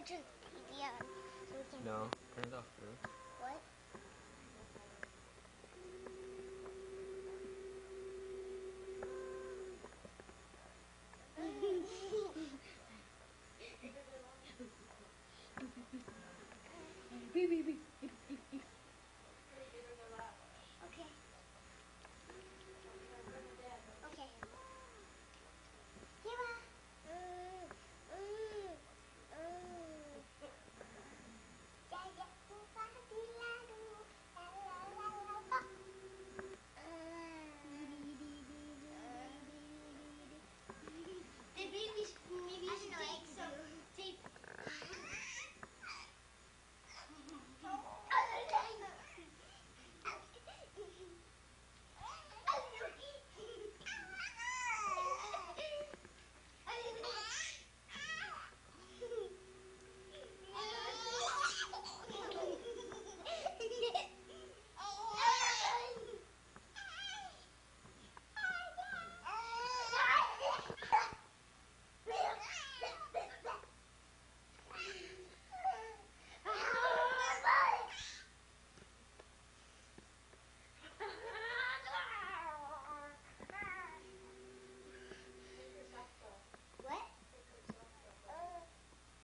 watch the video. so we can. No, turn it off, bro. What?